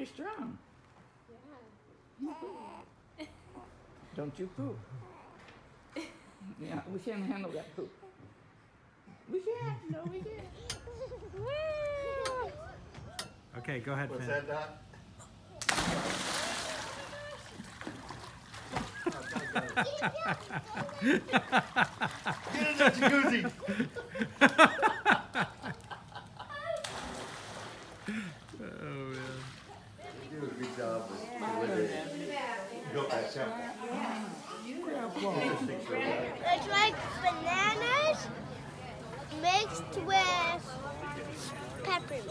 pretty strong. Don't you poop. Yeah, we can't handle that poop. We can't. No, we can't. Okay, go ahead, What's Finn. that, Doc? Get in the jacuzzi. Oh, man. It's like bananas mixed with peppermint.